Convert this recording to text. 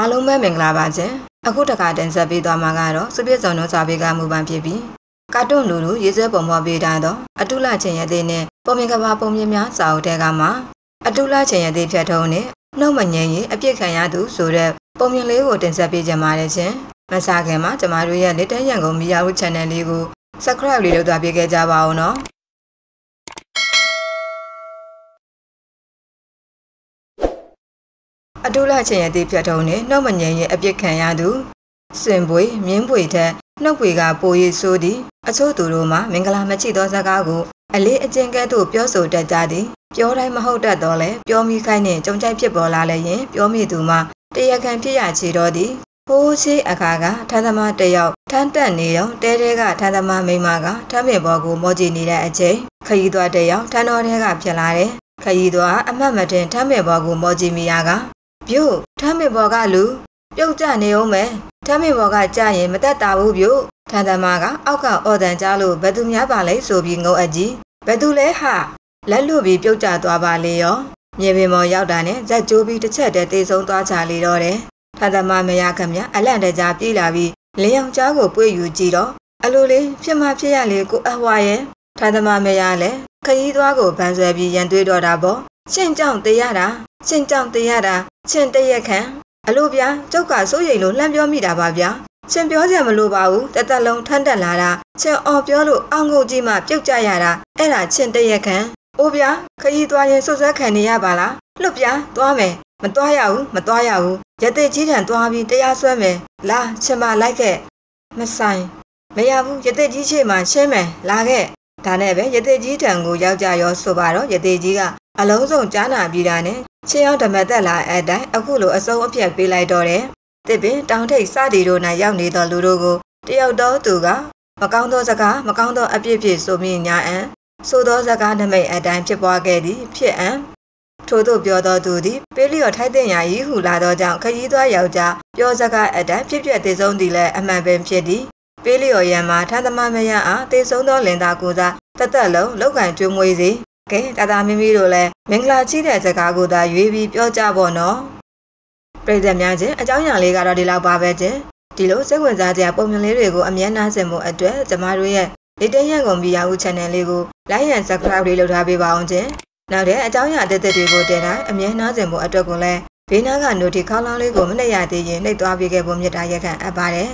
အားလုံးပဲမင်္ဂလာပါရှင်အခုတခါတင်ဆက်ပေးသွားမှာကတော့စပြည့်စုံသောစာပေကမူပန်ဖြစ်ပြီးကာတွန်းလူလူရေးဆွဲပုံပေါ်ပေးထားသောအတုလချင်းရသေးနဲ့ပုံမြင်ကဘာပုံမြင်များစာအုပ်တဲကမှာအတုလချင်းရသေးဖြတ်ထုံးနဲ့နှုတ်မငြိမ်ရင်အပြစ်ခံရသူဆိုတဲ့ပုံမြင်လေးကိုတင်ဆက်ပေးကြပါရရှင်မဆာခင်မှာကျမတို့ရဲ့လက်တရန်ကုန်မီယာဦး channel လေးကို subscribe လေးလုပ်သွားပေးခဲ့ကြပါဦးနော် အတုလချင်းရဲ့တိဖြတ်ထုံးနဲ့နှုတ်မငြိမ်ရဲ့အပြစ်ခံရသူစင်ပွေမြင်းပွေထက်နှုတ်ပွေကပိုရည်ဆိုးသည်အချို့သူတို့မှာမင်္ဂလာမချိသောစကားကိုအလေးအကျင့်ကဲ့သို့ပြောဆိုတတ်ကြသည်ပြောတိုင်းမဟုတ်တတ်တော့လဲပြောမိခိုင်းနှင့်ကြုံကြိုက်ဖြစ်ပေါ်လာလည်းရင်ပြောမိသူမှာတရားခံဖြစ်ရချေတော့သည်ဟိုးချေးအခါကထန်းသမားတယောက်ထန်းတက်နေတော့တဲတဲကထန်းသမားမိမကထမ်းပင်ဘောကိုမောကြည့်နေတဲ့အချိန်ခရီးသွားတယောက်ထန်းတော်ထဲကဖြစ်လာတယ်ခရီးသွားအမတ်မတင်ထမ်းပင်ဘောကိုမောကြည့်မိရက ပြို့ထမ်းပင်ဘောကလူပြုတ်ကြနေအောင်မယ်ထမ်းပင်ဘောကကြာရင်မတက်တာဘူးပြို့ထန်းသမားကအောက်ကအော်တန်ကြားလို့ဘယ်သူများပါလဲဆိုပြီးငုံအပ်ကြီးဘယ်သူလဲဟာလက်လွတ်ပြီးပြုတ်ကျသွားပါလေရောမြေပင်ပေါ်ရောက်တာနဲ့ဇက်ကျိုးပြီးတစ်ချက်တည်းတေဆုံးသွားချလေတော့တယ်ထန်းသမားမရခမအလန့်တကြားပြေးလာပြီးလင်းအောင်ကြားကိုပွေယူကြည့်တော့အလိုလေးဖြစ်မှဖြစ်ရလေကိုအဟွာရဲ့ထန်းသမားမရလဲခရီးသွားကိုဗန်းဆွဲပြီးရန်သွေးတော့တာပေါ့ ရှင့်ကြောင့်တေးရတာရှင့်ကြောင့်တေးရတာချင်းတရက်ခံအလိုဗျာကျုပ်ကစိုးရိမ်လို့လှမ်းပြောမိတာပါဗျာချင်းပြောစရာမလိုပါဘူးတသက်လုံးထမ်းတက်လာတာချင်းအော်ပြောလို့အောင်းငုတ်ကြီးမှပြုတ်ကြရတာအဲ့ဒါချင်းတရက်ခံအိုးဗျာခရီးသွားရင်စွတ်စွဲခံနေရပါလားလွတ်ဗျာသွားမယ်မသွားရဘူးမသွားရဘူးရတဲ့ကြီးတန်သွားပြီးတရားစွဲမယ်လာချင်းမလိုက်ခဲ့မဆိုင်မရဘူးရတဲ့ကြီးချေမှရှင်းမယ်လာခဲ့ဒါနဲ့ပဲရတဲ့ကြီးတန်ကိုရောက်ကြရောဆိုပါတော့ရတဲ့ကြီးက အလုံးစုံကြားနာပြီးတာနဲ့ချင်းအောင်ဓမ္မသက်လာအတိုင်းအခုလိုအစုံအပြတ်ပေးလိုက်တော့တယ်တစ်ပင်တောင်ထိပ်စသည်တို့၌ရောက်နေသောလူတို့ကိုတယောက်တော့သူကမကောင်းသောစကားမကောင်းသောအပြစ်ဖြစ်ဆိုမိညာအံဆိုသောစကားနမိတ်အတိုင်းဖြစ်ပွားခဲ့သည်ဖြစ်အံထို့သို့ပြောသောသူသည်ပေးလျော်ထိုက်တဲ့ရာဤဟုလာသောကြောင့်ခရီးသွားယောက်ျားပြောစကားအတိုင်းဖြစ်ပျက်သေးဆုံးသည်လည်းအမှန်ပင်ဖြစ်သည်ပေးလျော်ရန်မှာထန်းသမားမယအားသေဆုံးသောလင်သားကိုစားတသက်လုံးလောက်ကင်ကျွေးမွေးစေ ကဲတာတာမီမီတို့လည်းမင်္ဂလာကြီးတဲ့စကားကိုသာရွေးပြီးပြောကြပါတော့ပြည်သက်များချင်းအကြောင်းအရာလေးကတော့ဒီလောက်ပါပဲချင်းဒီလိုစိတ်ဝင်စားစရာပုံမြင်လေးတွေကိုအမြဲနှားစင်မှုအတွက်ကျမတို့ရဲ့လေတရန်ကုန်မီယာဦး channel လေးကို like and subscribe လေးလုပ်ထားပေးပါအောင်ချင်းနောက်တဲ့အကြောင်းအရာတစ်သက်တွေကိုတင်တိုင်းအမြဲနှားစင်မှုအတွက်ကိုလည်းဘေးနားက notification ခေါင်းလောင်းလေးကိုမနှိပ်ရသေးရင်နှိပ်သွားပေးခဲ့ဖို့မြတ်တာရက်ခံအပ်ပါတယ်